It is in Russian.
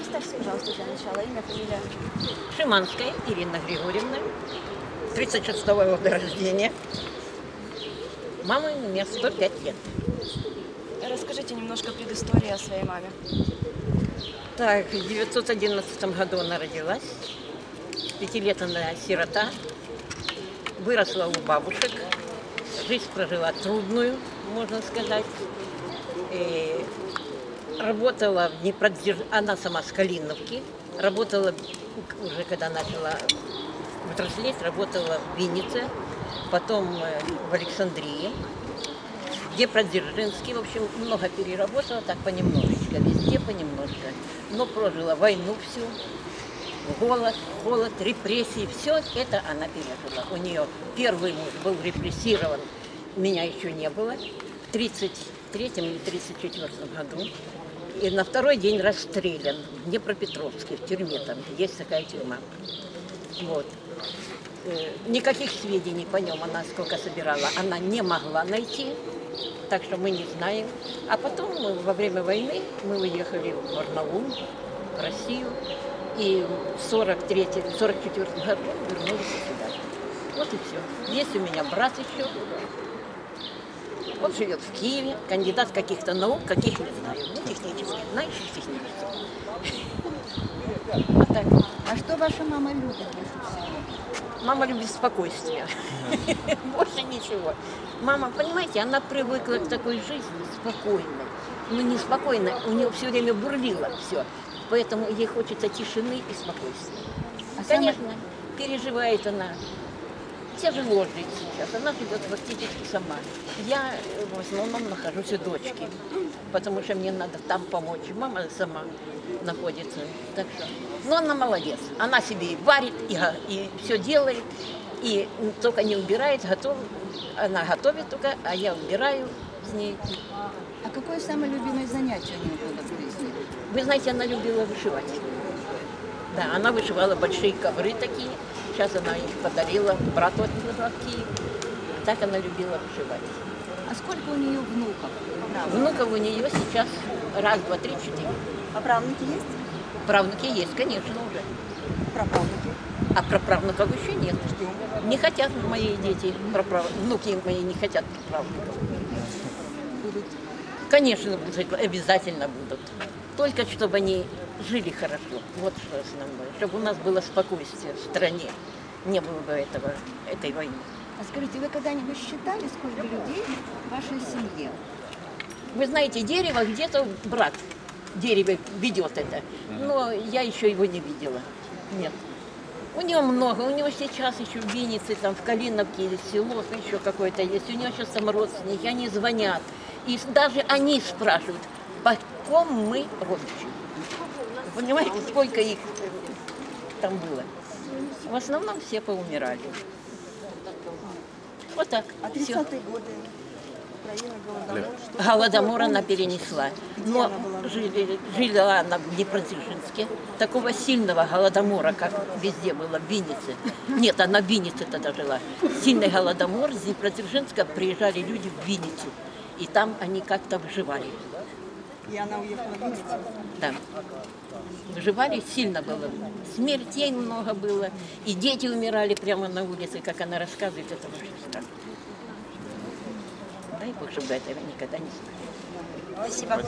Представьте, пожалуйста, для начала имя, фамилия. Шиманская Ирина Григорьевна, 36 -го года рождения. Мама мне 105 лет. Расскажите немножко предыстории о своей маме. Так, в 911 году она родилась. Пяти лет она сирота. Выросла у бабушек. Жизнь прожила трудную, можно сказать. И работала в Днепродзерж... Она сама с Калиновки. Работала уже когда начала взрослеть, работала в Виннице, потом э, в Александрии. Днепродзержинский, в общем, много переработала, так понемножечко, везде понемножко. Но прожила войну всю, голод, холод, репрессии, все это она пережила. У нее первый муж был репрессирован, меня еще не было, в 33 или 34 году. И на второй день расстрелян в Днепропетровске, в тюрьме там, есть такая тюрьма. Вот. Э, Никаких сведений по нем она сколько собирала, она не могла найти, так что мы не знаем. А потом мы во время войны мы уехали в Барнаул, в Россию, и в 43-44 году вернулись сюда. Вот и все. Есть у меня брат еще. Он живет в Киеве, кандидат каких-то наук, каких не знаю, ну, технических, знаешь, технических. Вот так. А что ваша мама любит? Мама любит спокойствие. Больше ничего. Мама, понимаете, она привыкла к такой жизни спокойной. Ну, не спокойной, у нее все время бурлило все. Поэтому ей хочется тишины и спокойствия. А Конечно, переживает она. Тяжело жить сейчас. Она живет фактически сама. Я в основном нахожусь у дочки, потому что мне надо там помочь. Мама сама находится. Так что, но она молодец. Она себе и варит, и, и все делает, и только не убирает, готов. Она готовит только, а я убираю с ней. А какое самое любимое занятие у нее было в жизни? Вы знаете, она любила вышивать. Да, она вышивала большие ковры такие. Сейчас она их подарила брату в Киев. Так она любила вышивать. А сколько у нее внуков? Внуков у нее сейчас раз, два, три, четыре. А правнуки есть? Правнуки есть, конечно, уже. Праправнуки. А про правнуков еще нет. Не хотят мои дети, праправ... внуки мои не хотят правнуков. Будут. Конечно, будут, обязательно будут. Только чтобы они жили хорошо. Вот что основное. Чтобы у нас было спокойствие в стране. Не было бы этого, этой войны. А скажите, вы когда-нибудь считали, сколько людей в вашей семье? Вы знаете, дерево где-то брат дерево ведет это. Но я еще его не видела. Нет. У него много. У него сейчас еще в Виннице, там в Калиновке или село еще какое-то есть. У него сейчас там родственники, они звонят. И даже они спрашивают, по ком мы родичи. Понимаете, сколько их там было? В основном все поумирали. Вот так. А Всё. 30-е годы голодомор. Она перенесла. Но жили, жила она в Днепродзержинске. Такого сильного голодомора, как везде было в Виннице. Нет, она в Виннице тогда жила. Сильный голодомор. С Днепродзержинска приезжали люди в Винницу. И там они как-то выживали. И она уехала в Винницу. Да. Выживали сильно было. Смертей много было. И дети умирали прямо на улице, как она рассказывает, это вообще страшно. Дай Бог, чтобы этого никогда не знали. Спасибо.